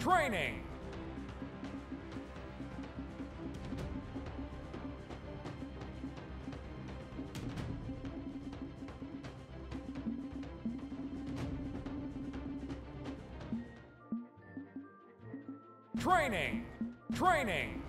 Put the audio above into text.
Training! Training! Training!